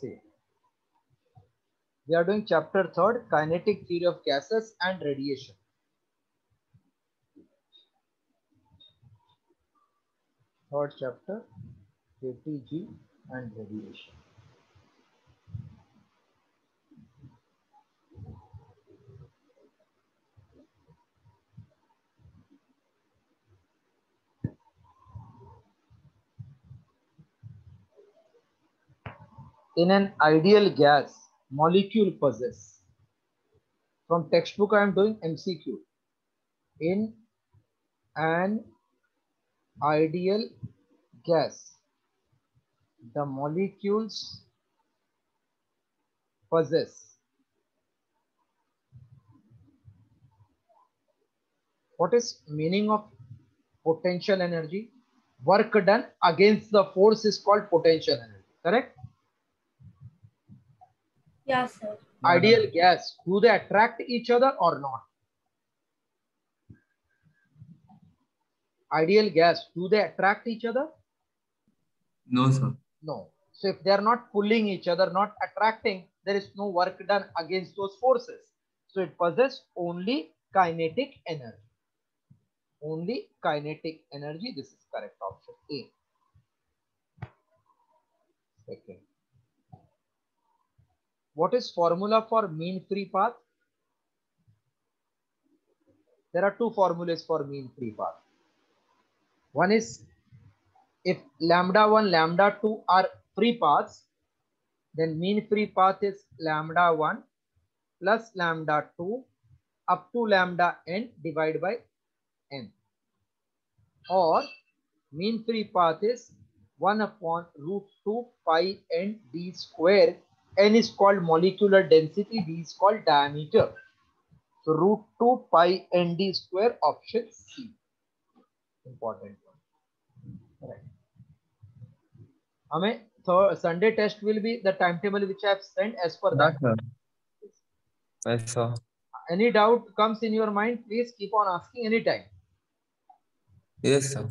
See, we are doing chapter 3 kinetic theory of gases and radiation. Third chapter, KTG and radiation. In an ideal gas molecule possess. From textbook i am doing mcq in an ideal gas the molecules possess what is meaning of potential energy work done against the force is called potential energy correct Yeah, sir. ideal gas do they attract each other or not? Ideal gas do they attract each other? No, sir. no. So if they are not pulling each other not attracting there is no work done against those forces. So it possesses only kinetic energy. Only kinetic energy this is correct option a. Second what is formula for mean free path? There are two formulas for mean free path. One is if lambda 1 lambda 2 are free paths then mean free path is lambda 1 plus lambda 2 up to lambda n divided by n. Or mean free path is 1 upon root 2 pi n d square n is called molecular density, d is called diameter. So root 2 pi n d square option C. Important one. Right. Hame, so Sunday test will be the timetable which I have sent as per that. Yes, sir. Any doubt comes in your mind, please keep on asking anytime. Yes, sir.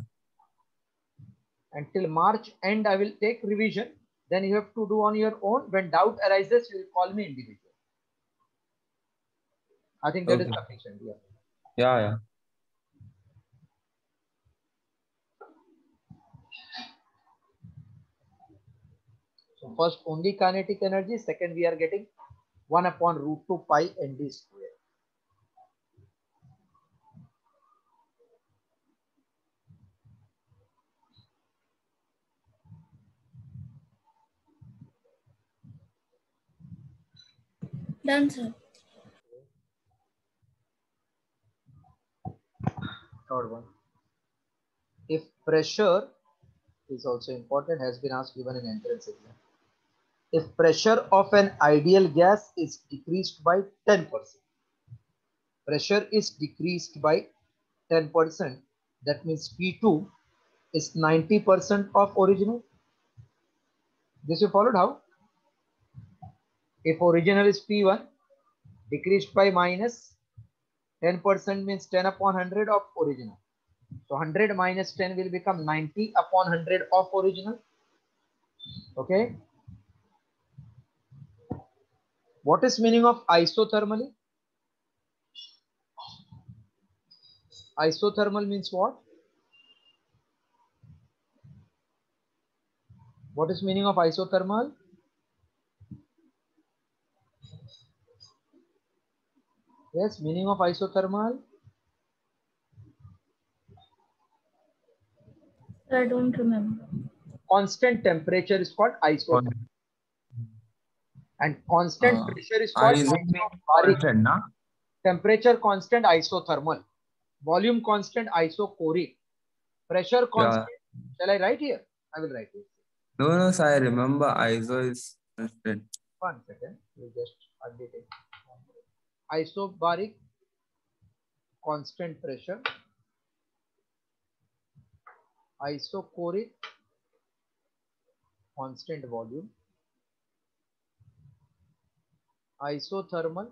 Until March end, I will take revision then you have to do on your own. When doubt arises, you will call me individually. I think that is Okay. sufficient. Yeah. Yeah, yeah. So first only kinetic energy. Second, we are getting 1 upon root 2 pi n d square. Done, sir. Third one. If pressure is also important, has been asked given in entrance exam. If pressure of an ideal gas is decreased by 10%, pressure is decreased by 10%, that means P2 is 90% of original. This you followed how? If original is P1, decreased by minus 10% means 10 upon 100 of original. So 100 minus 10 will become 90 upon 100 of original. Okay. What is meaning of isothermally? Isothermal means what? What is meaning of isothermal? Yes, meaning of isothermal. I don't remember. Constant temperature is called isothermal. And constant Uh, pressure is called is it isobaric. constant, na? Temperature constant isothermal. Volume constant isochoric. Pressure constant. Shall I write here? I will write it. No, no, sir. I remember ISO is constant. One second. We'll just update it. Isobaric constant pressure. Isochoric constant volume. Isothermal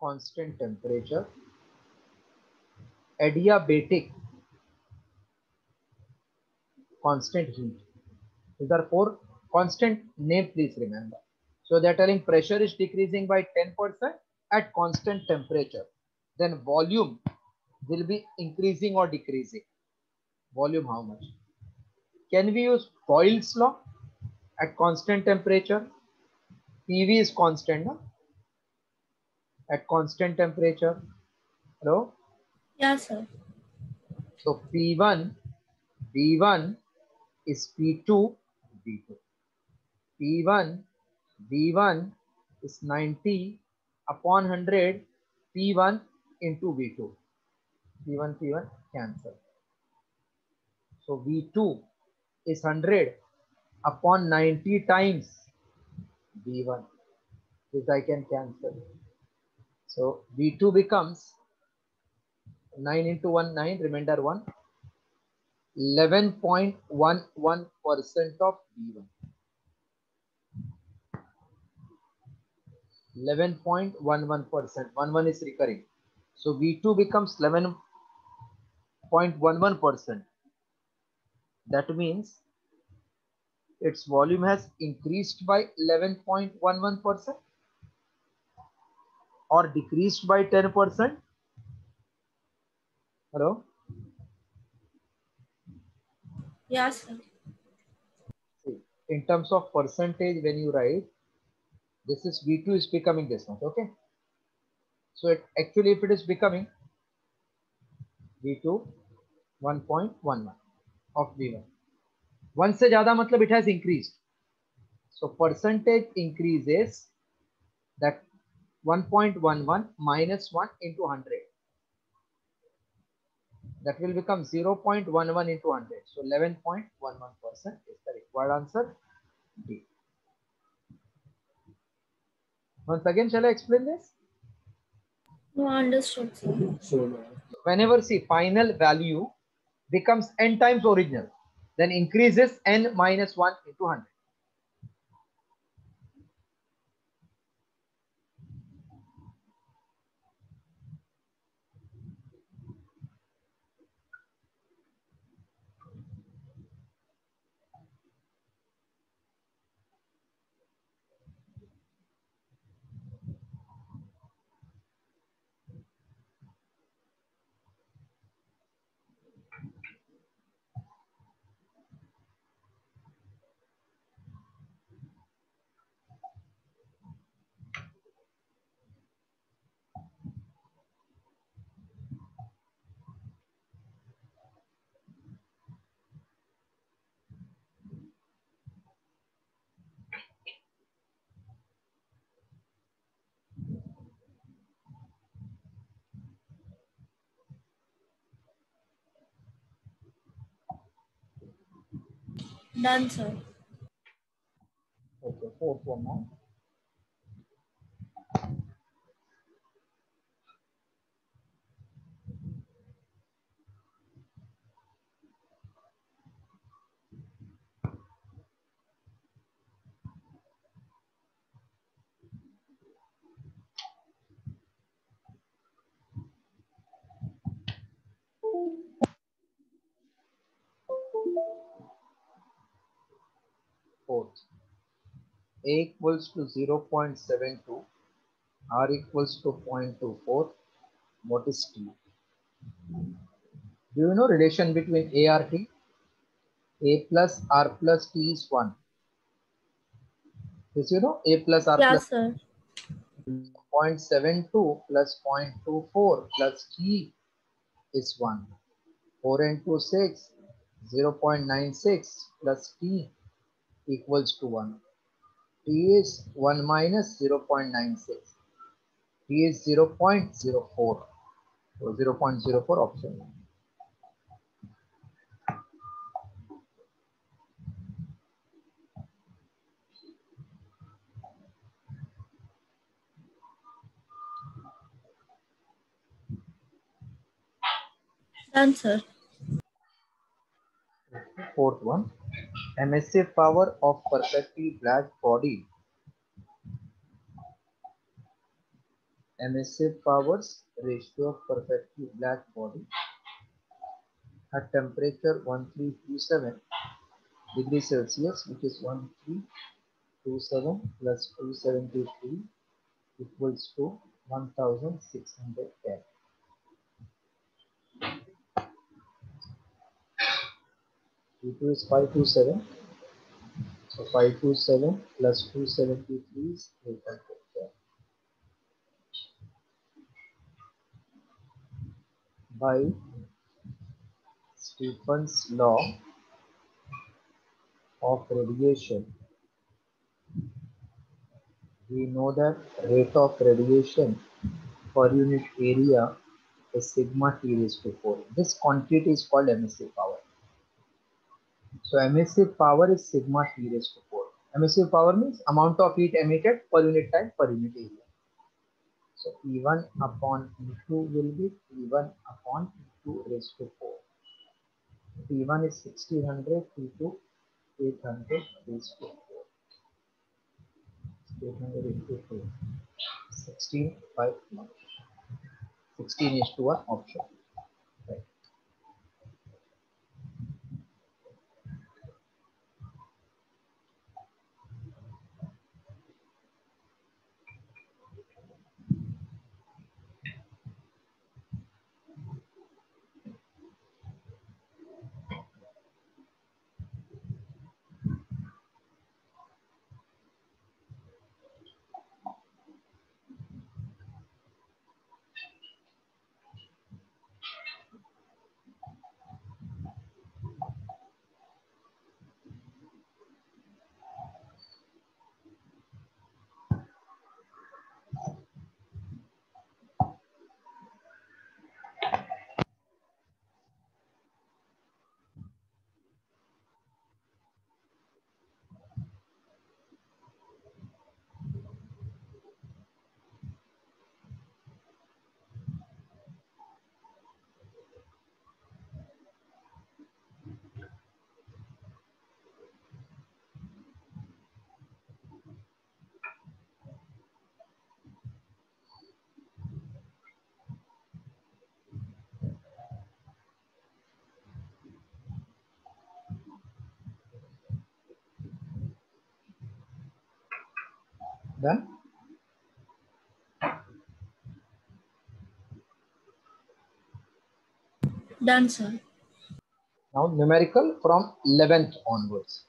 constant temperature. Adiabatic constant heat. These are four constant name, please remember. So they're telling pressure is decreasing by 10% at constant temperature. Then volume will be increasing or decreasing. Volume how much? Can we use Boyle's law at constant temperature? PV is constant no? at constant temperature. Hello? Yes, sir. So P1, V1 is P2, V2. P1, V1 is 90 upon 100, P1 into V2. P1, P1 cancel. So V2 is 100 upon 90 times V1. This I can cancel. So V2 becomes 9 into 1, 9, remainder 1. 11.11% of V1. 11.11%. 11 is recurring. So V2 becomes 11.11%. That means its volume has increased by 11.11% or decreased by 10%. Hello? Yes, in terms of percentage, when you write, this is V2 is becoming this much, okay? So it actually if it is becoming V2 1.11 of V1. One se jada matlab it has increased. So percentage increase is that 1.11 minus 1 into 100. That will become 0 0.11 into 100. So 11.11% is the required answer D. Once again, shall I explain this? No, understood, sir. Whenever see final value becomes n times original, then increases n minus 1 into 100. Done, sir. Okay, fourth one now. A equals to 0.72, R equals to 0.24. What is T? Do you know relation between A R T? A plus R plus T is 1. This you know A plus R Yes, plus sir. 0.72 plus 0.24 plus T is 1. 4 into 6, 0.96 plus T equals to 1. T is 1 minus 0.96. T is 0.04. So 0.04 option. one. Done, sir. Fourth one. Emissive power of perfectly black body. Emissive powers ratio of perfectly black body at temperature 1327 degree Celsius, which is 1327 plus 273 equals to 1610. T2 is 527. So 527 plus 273 is 810. By Stefan's law of radiation, we know that rate of radiation per unit area is sigma T raised to 4. This quantity is called power. So emissive power is sigma T raised to 4. Emissive power means amount of heat emitted per unit time per unit area. So P1 upon P2 will be P1 upon P2 raised to 4. P1 is 1600, P2 800 raised to 4. 800 into 2. 16 by 1. 16 is to 1 option. Done? Done, sir. Now numerical from 11th onwards.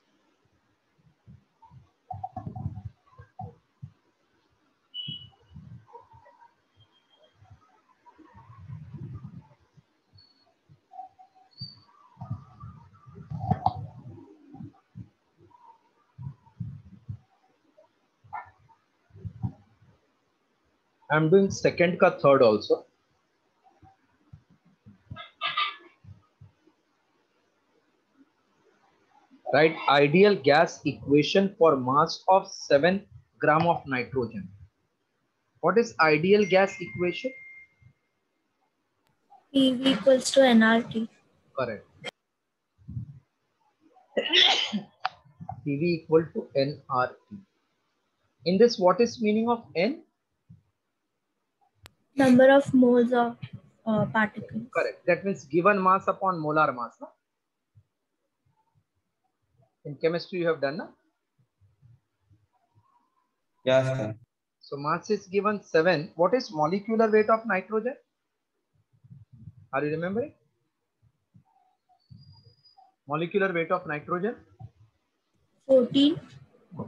I'm doing second ka third also. Write ideal gas equation for mass of 7 gram of nitrogen. What is ideal gas equation? PV equals to nRT. Correct. PV equal to nRT. In this, what is meaning of N? Number of moles of uh, particles. Correct. That means given mass upon molar mass. No? In chemistry, you have done. No? Yes, sir. So mass is given 7. What is molecular weight of nitrogen? Are you remembering? Molecular weight of nitrogen? 14,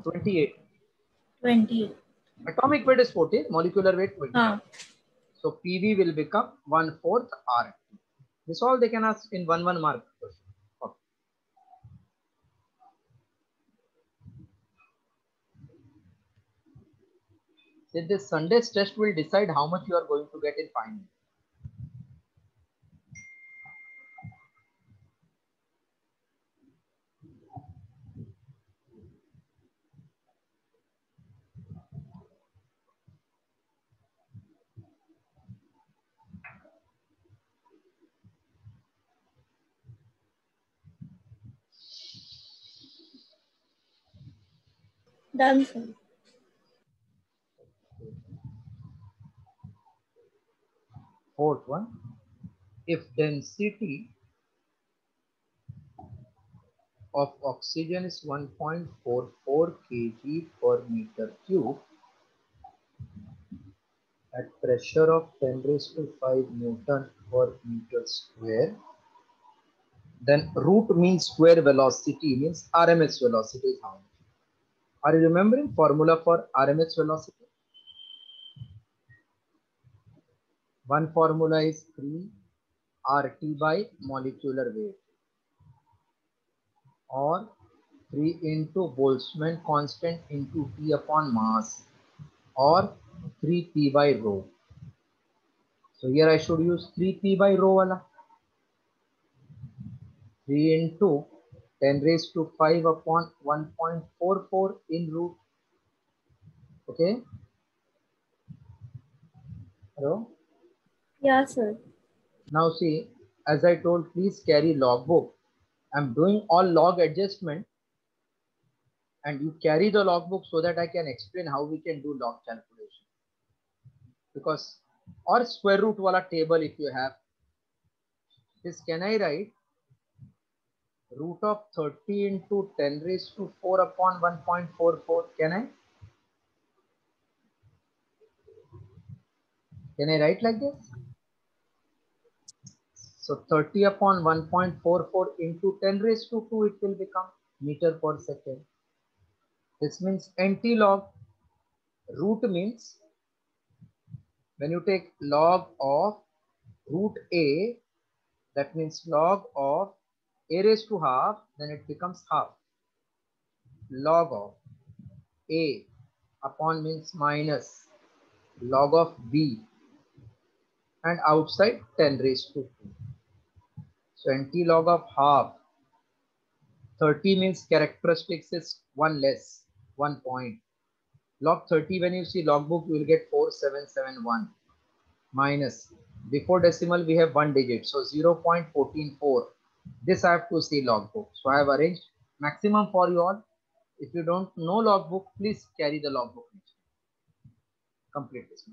28. 28. Atomic weight is 14. Molecular weight 20. Ah, So PV will become 1 fourth R. This all they can ask in 1 1 mark. question. So this Sunday's test will decide how much you are going to get in final. Sir. Fourth one, if density of oxygen is 1.44 kg per meter cube at pressure of 10 raised to 5 Newton per meter square. Then root mean square velocity means RMS velocity is how much. Are you remembering formula for RMS velocity? One formula is 3 RT by molecular weight or 3 into Boltzmann constant into T upon mass or 3P by rho. So here I should use 3P by rho wala. 3 into 10 raised to 5 upon 1.44 in root. Okay. Hello. Yeah, sir. Now see, as I told, please carry logbook. I'm doing all log adjustment and you carry the logbook so that I can explain how we can do log calculation. Because or square root wala table if you have. This can I write root of 30 into 10 raised to 4 upon 1.44 can I? Can I write like this? So 30 upon 1.44 into 10 raised to 2 it will become meter per second. This means NT log root means when you take log of root A that means log of a raised to half, then it becomes half. Log of a upon means minus log of b and outside 10 raised to 2. So log of half 30 means characteristics is one less, one point. Log 30 when you see logbook you will get 4771 minus before decimal we have one digit so 0.144 this I have to see logbook. So I have arranged maximum for you all. If you don't know logbook, please carry the logbook. Complete this.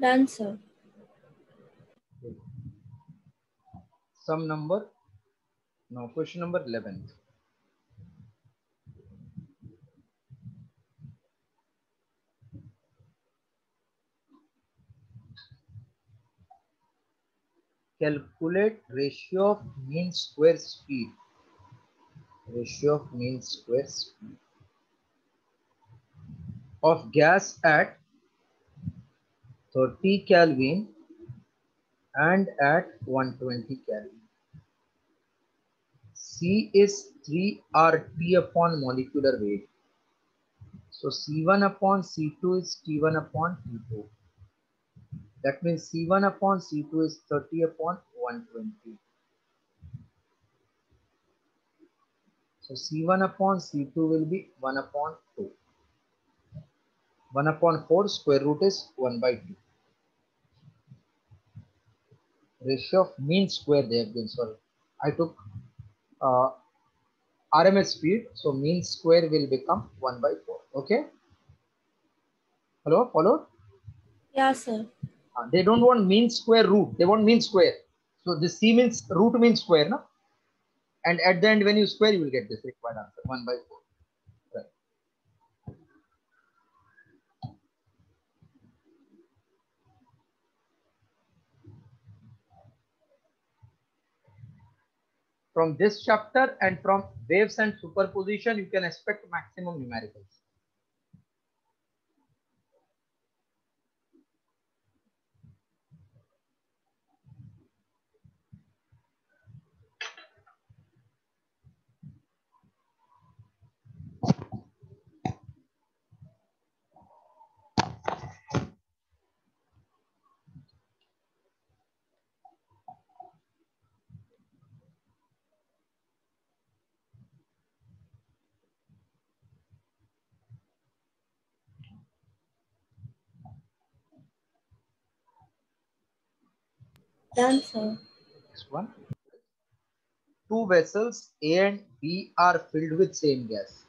Done, sir. Some number. Now question number 11. Calculate ratio of mean square speed. Ratio of mean square speed of gas at 30 Kelvin and at 120 Kelvin. C is 3 RT upon molecular weight. So C1 upon C2 is T1 upon T2. That means C1 upon C2 is 30 upon 120. So C1 upon C2 will be 1 upon 2. 1 upon 4 square root is 1 by 2. Ratio of mean square they have been, sorry. I took uh, RMS speed, so mean square will become 1 by 4. Okay? Hello, followed? Yeah, sir. Uh, they don't want mean square root, they want mean square. So this C means root means square, no? And at the end, when you square, you will get this required answer 1 by 4. Right. From this chapter and from waves and superposition, you can expect maximum numericals. Done, sir. Next one. Two vessels A and B are filled with same gas.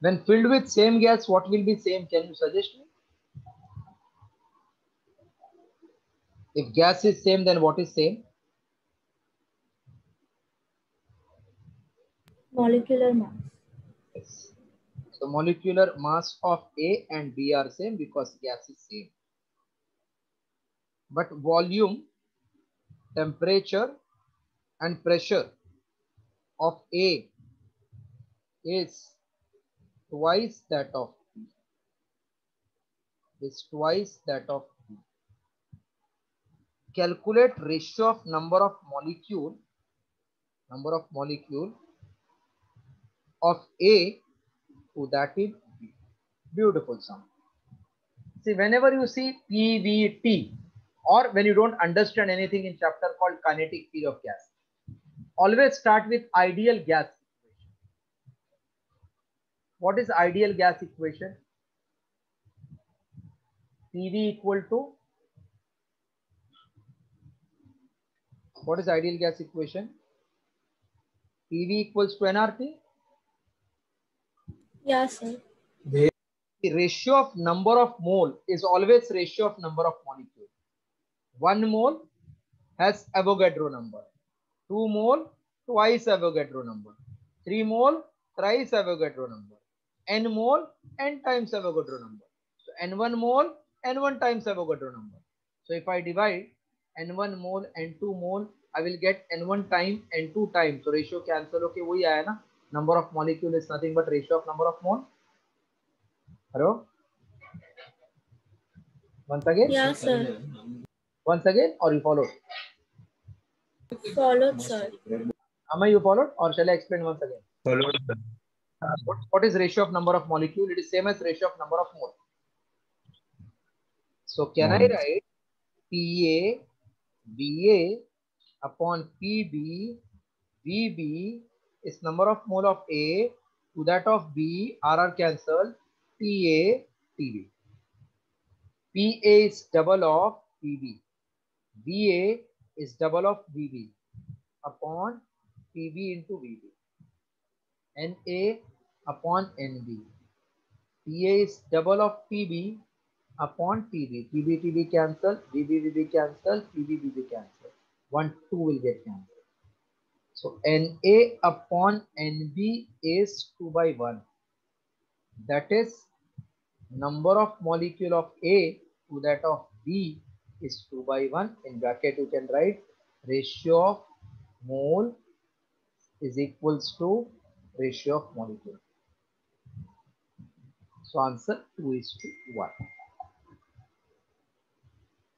When filled with same gas, what will be same? Can you suggest me? If gas is same, then what is same? Molecular mass. Yes. So molecular mass of A and B are same because gas is same. But volume, temperature and pressure of A is twice that of B. Is twice that of B. Calculate ratio of number of molecule, number of molecule of A to that in B. Beautiful sum. See, whenever you see PVT or when you don't understand anything in chapter called kinetic theory of gas, always start with ideal gas equation. What is ideal gas equation? PV equal to what is ideal gas equation? PV equals to nRT. Yeah, sir. The ratio of number of mole is always ratio of number of molecule. One mole has Avogadro number. Two mole, twice Avogadro number. Three mole, thrice Avogadro number. N mole, n times Avogadro number. So N1 mole, N1 times Avogadro number. So if I divide N1 mole, N2 mole, I will get N1 time, N2 time. So ratio cancel. Okay, वही आया ना? Number of molecule is nothing but ratio of number of mole. Hello? Once again? Yeah, sir. Once again, or you followed? Followed, sir. Amma, you followed, or shall I explain once again? Followed. sir. What, what is ratio of number of molecule? It is same as ratio of number of mole. So can I write PA, BA upon PB, VB is number of mole of A to that of B, RR cancel, TA, TB. PA is double of PB. VA is double of VB upon PB into VB. NA upon NB. PA is double of PB upon TB. TB, TB cancel, VB, VB cancel, PB, VB cancel. 1, 2 will get cancelled. So Na upon Nb is 2 by 1. That is number of molecule of A to that of B is 2 by 1. In bracket you can write ratio of mole is equals to ratio of molecule. So answer 2 is to 1.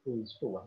2 is to 1.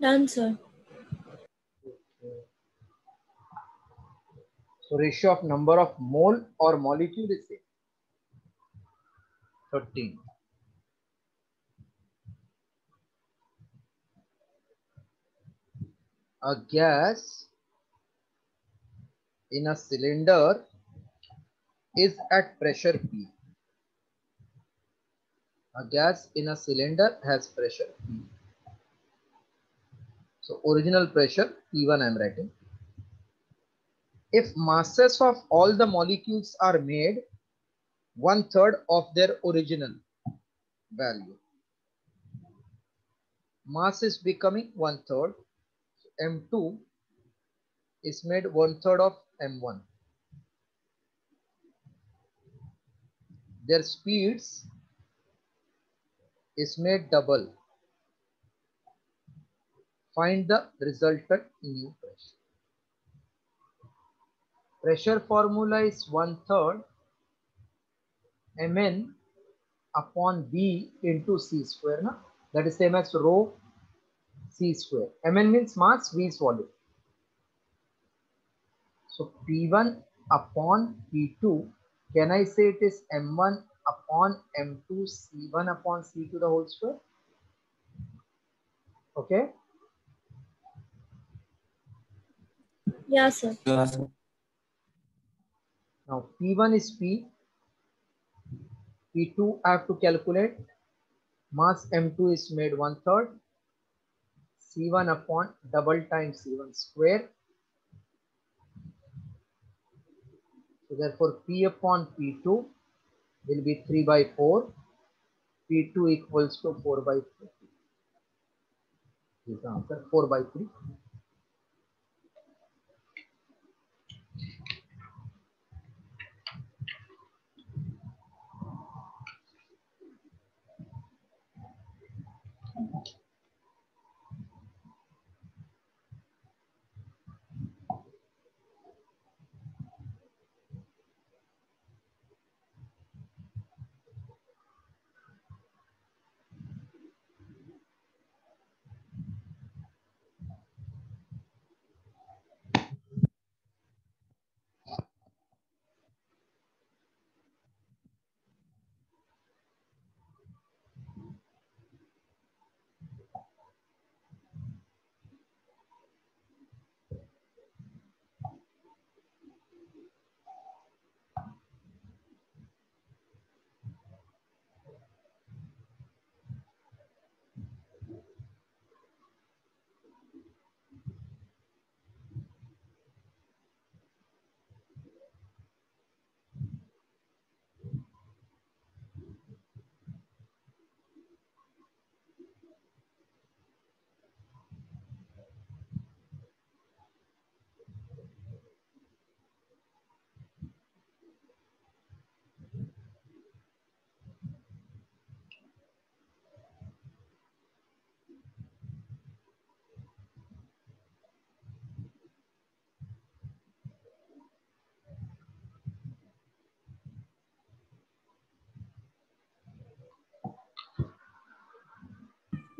Done, sir. So ratio of number of mole or molecule is same. 13. A gas in a cylinder is at pressure P. A gas in a cylinder has pressure P. So original pressure P1 I am writing. If masses of all the molecules are made one third of their original value. Mass is becoming one third. So M2 is made one third of M1. Their speeds is made double. Find the resultant new pressure. Pressure formula is one third mn upon b into c square. Na? That is same as rho c square. mn means mass, v is volume. So p1 upon p2, can I say it is m1 upon m2 c1 upon c to the whole square? Okay. Yeah, sir. Yes, sir. Now P1 is P. P2 I have to calculate. Mass M2 is made one third. C1 upon double times C1 square. So therefore P upon P2 will be 3 by 4. P2 equals to 4 by 3. This is answer 4 by 3.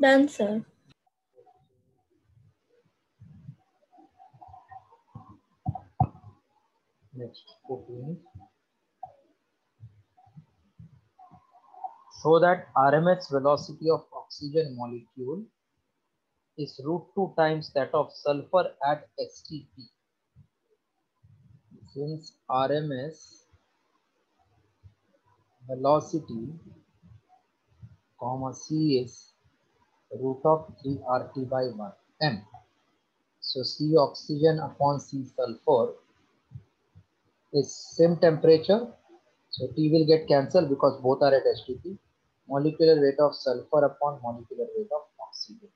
Sir. Next, 14. Show that RMS velocity of oxygen molecule is root 2 times that of sulfur at STP. Since RMS velocity comma C is root of 3 RT by 1 M. So C oxygen upon C sulfur is same temperature. So T will get cancelled because both are at STP. Molecular weight of sulfur upon molecular weight of oxygen.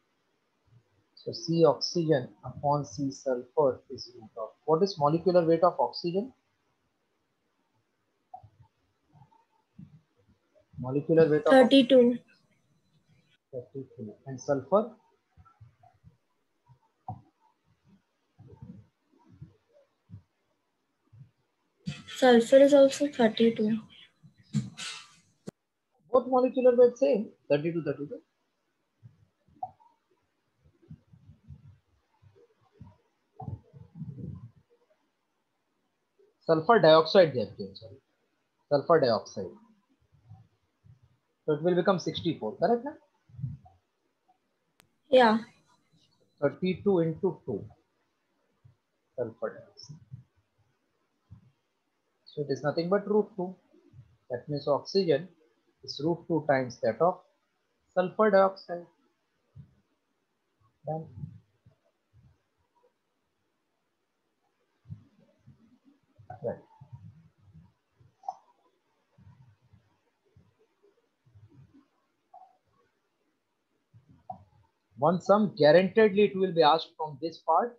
So C oxygen upon C sulfur is root of. What is molecular weight of oxygen? Molecular weight of 32. and sulfur sulfur is also 32 both molecular weight same 32 32 sulfur dioxide they have given sorry sulfur dioxide so it will become 64 correct na? Yeah. 32 into 2 sulfur dioxide so it is nothing but root 2 that means oxygen is root 2 times that of sulfur dioxide Done. One sum guaranteedly it will be asked from this part.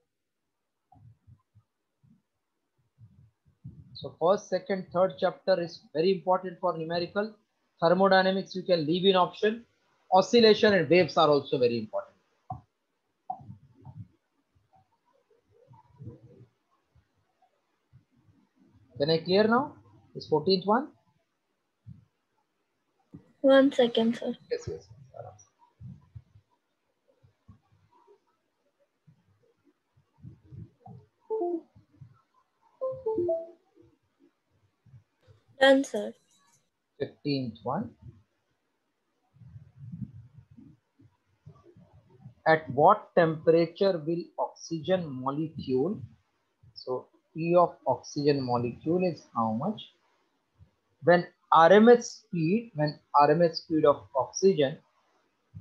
So first, second, third chapter is very important for numerical. Thermodynamics you can leave in option. Oscillation and waves are also very important. Can I clear now? This 14th one? One second, sir. Yes, yes. Done, sir. 15th one. At what temperature will oxygen molecule, so T of oxygen molecule is how much? When RMS speed, when RMS speed of oxygen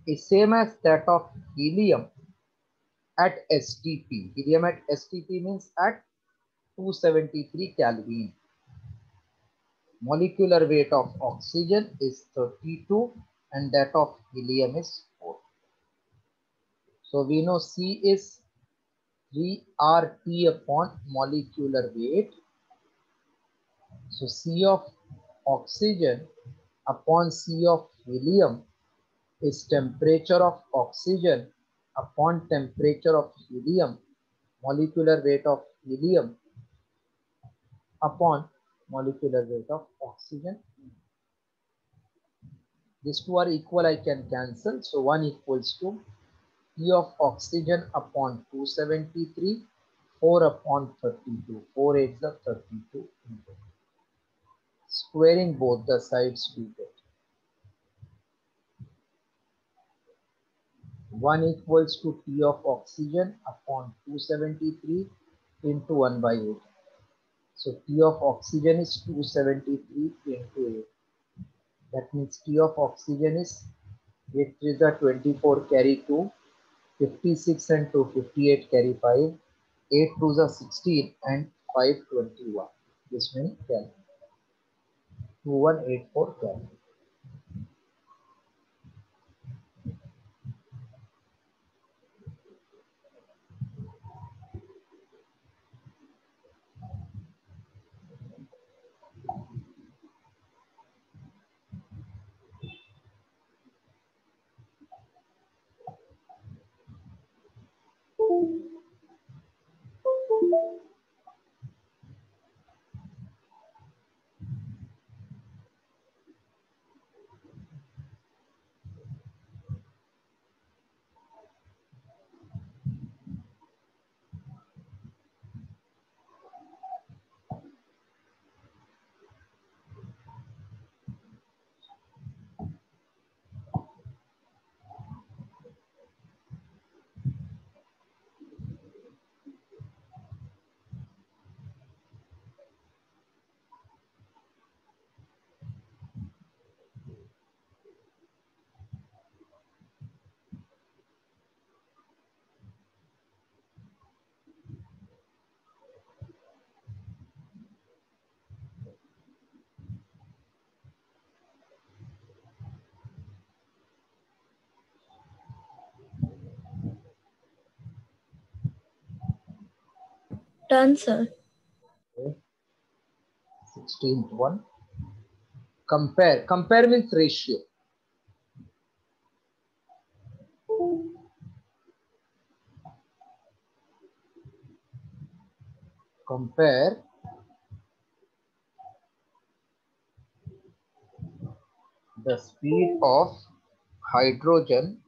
is same as that of helium at STP. Helium at STP means at 273 Kelvin. Molecular weight of oxygen is 32 and that of helium is 4. So we know C is 3RT upon molecular weight. So C of oxygen upon C of helium is temperature of oxygen upon temperature of helium, molecular weight of helium upon molecular weight of oxygen. These two are equal, I can cancel. So 1 equals to T of oxygen upon 273, 4 upon 32. 4 8 the 32 into. Squaring both the sides we get. 1 equals to T of oxygen upon 273 into 1 by 8. So T of oxygen is 273 into 8. That means T of oxygen is 8 is the 24 carry 2, 56 and 2, 58 carry 5, 8 to the 16 and 521. This means Kelvin. 2184 Kelvin. Done, sir. Okay. 16th one. Compare. Compare means ratio. Compare the speed of hydrogen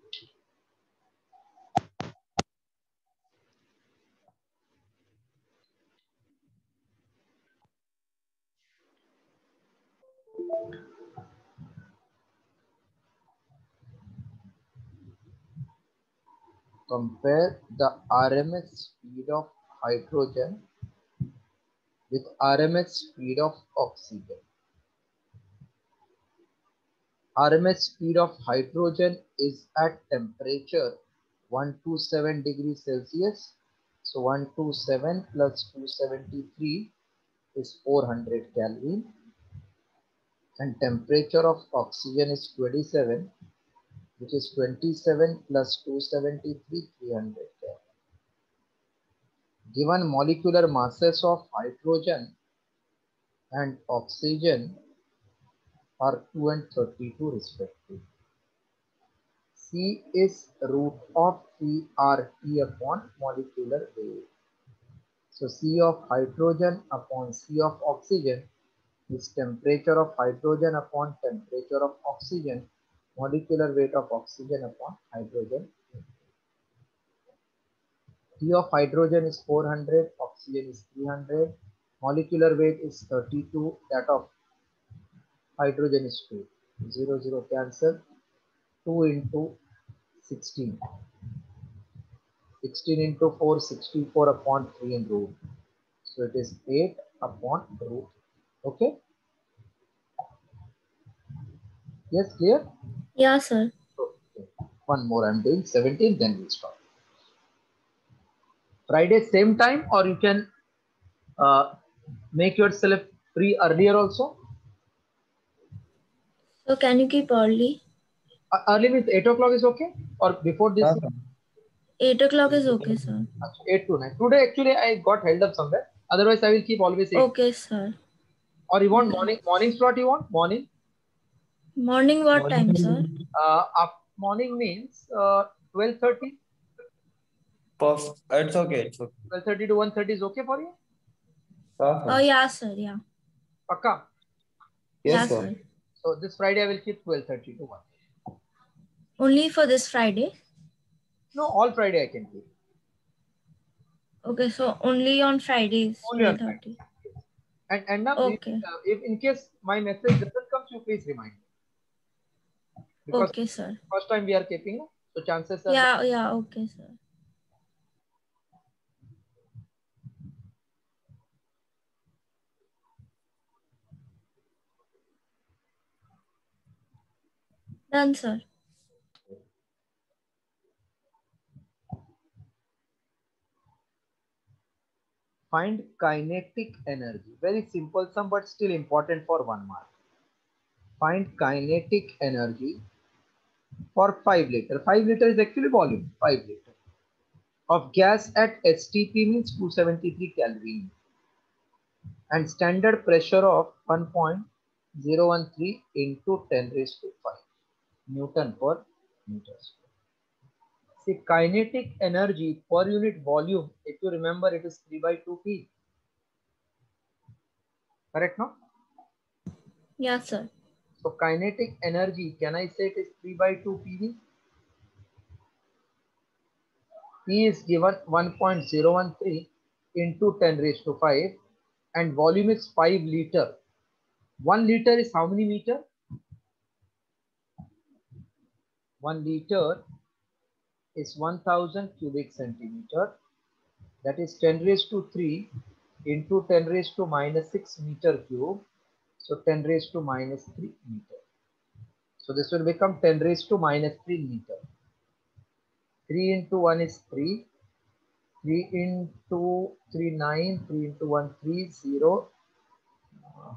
compare the RMS speed of hydrogen with RMS speed of oxygen. RMS speed of hydrogen is at temperature 127 degrees Celsius. So 127 plus 273 is 400 Kelvin. And temperature of oxygen is 27, which is 27 plus 273, 300 Given molecular masses of hydrogen and oxygen are 2 and 32 respectively. C is root of CRT upon molecular weight. So C of hydrogen upon C of oxygen is temperature of hydrogen upon temperature of oxygen, molecular weight of oxygen upon hydrogen. T of hydrogen is 400, oxygen is 300, molecular weight is 32, that of hydrogen is 2. 0, 0 cancel. 2 into 16. 16 into 4, 64 upon 3 in root. So it is 8 upon root. Okay. Yes, clear? Yeah, sir. Okay. One more I'm doing 17, then we'll stop. Friday same time or you can uh, make yourself free earlier also. So can you keep early? Uh, early means 8 o'clock is okay or before this? Yeah, sir. 8 o'clock is okay, sir. 8 to 9. Today actually I got held up somewhere. Otherwise I will keep always 8. Okay, sir. Or you want morning morning slot you want? Morning? Morning what time, sir? Uh, up, morning means uh, 12.30. Perf- It's okay. It's okay. 12.30 to 1.30 is okay for you? Yeah, sir. Oh, yeah, sir. Yeah. Pakka. yes, yeah, sir. So this Friday I will keep 12.30 to 1. Only for this Friday? No, all Friday I can keep. Okay, so only on Fridays. Only on 12:30. And, and now Okay. if, uh, if in case my message doesn't come, you please remind me. Because Okay, sir. first time we are keeping, so chances are Yeah, yeah, okay, sir. Done, sir. find kinetic energy. Very simple sum, but still important for one mark. Find kinetic energy for 5 liter. 5 liter is actually volume, 5 liter. Of gas at STP means 273 Kelvin. And standard pressure of 1.013 into 10 raised to 5 Newton per meter square. See, kinetic energy per unit volume, if you remember, it is 3 by 2 P. Correct, no? Yeah, sir. So kinetic energy, can I say it is 3 by 2 PV? P is given 1.013 into 10 raised to 5 and volume is 5 liter. 1 liter is how many meter? 1 liter is 1000 cubic centimeter. That is 10 raised to 3 into 10 raised to minus 6 meter cube. So 10 raised to minus 3 meter. So this will become 10 raised to minus 3 meter. 3 into 1 is 3. 3 into 3, 9. 3 into 1, 3, 0. Uh,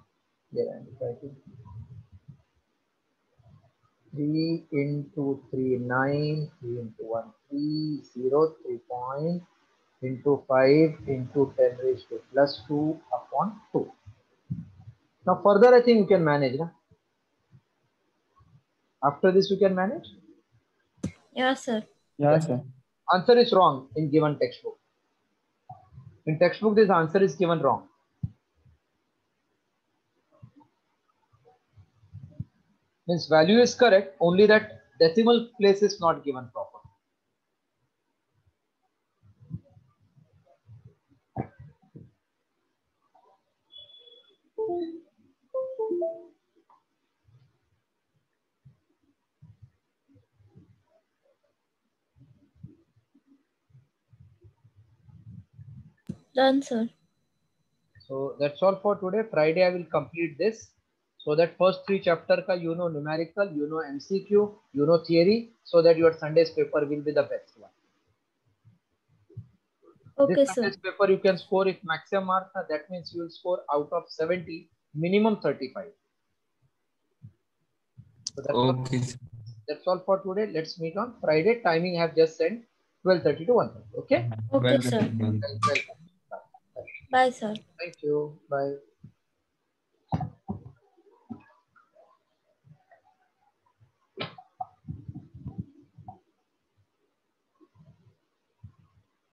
There I am writing. 3 into 3, 9. 3 into 1, 3, 0. 3 point into 5 into 10 raised to plus 2 upon 2. Now further I think you can manage. Na? After this you can manage. Yeah, sir. Yeah, sir. Answer is wrong in given textbook. In textbook this answer is given wrong. Means value is correct only that decimal place is not given proper. Done, sir. So that's all for today. Friday I will complete this. So that first three chapter ka you know numerical, you know MCQ, you know theory, so that your Sunday's paper will be the best one. Okay, this sir. Sunday's paper you can score if maximum marks that means you will score out of 70, minimum 35. So that's, all, Okay. sir. that's all for today. Let's meet on Friday. Timing I have just sent 12:30 to 1:30. Okay. Okay, Well sir. done. Well, welcome. Bye, sir. Thank you. Bye.